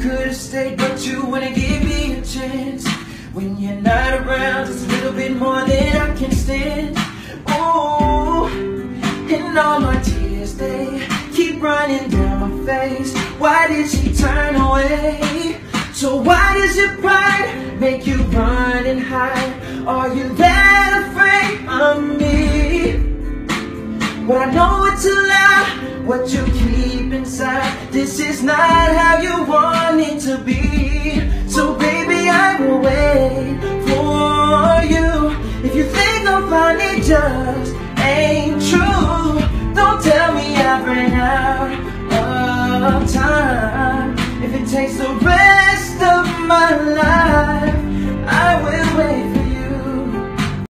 You could've stayed, but you wouldn't give me a chance. When you're not around, it's a little bit more than I can stand. Oh, and all my tears, they keep running down my face. Why did she turn away? So why does your pride make you run and hide? Are you that afraid of me? But I know it's a lie, what you keep inside This is not how you want it to be. So baby, I will wait for you. If you think find it just ain't true. Don't tell me I've ran out of time